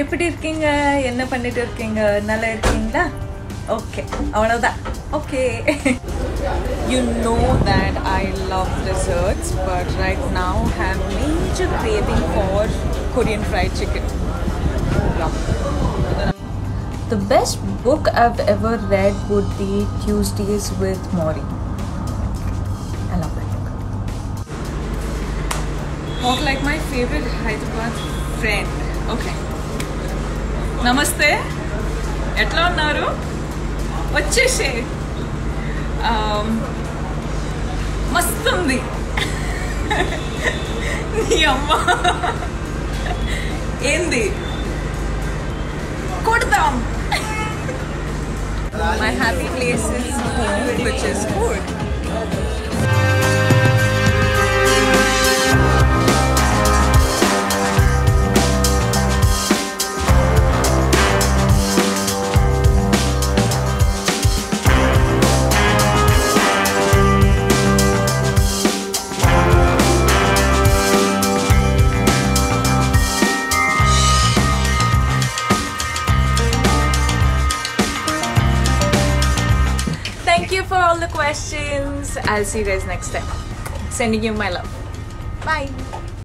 எப்படி இருக்கீங்க என்ன பண்ணிட்டு இருக்கீங்க நல்லா இருக்கீங்களா ஓகே அவ்வளோதான் okay you know that I love desserts but right now have major craving for Korean fried chicken The best book I've ever read would be Tuesdays with Morrie. I love that book. Talk like my favorite Hyderabad friend. Okay. నమస్తే. ఎట్లా ఉన్నారు? వచ్చేసే. మస్తుంది. నీ అమ్మ. ఏంది? కొడతాం. My happy place is home which is food Thank you for all the questions. I'll see you guys next time. Sending you my love. Bye.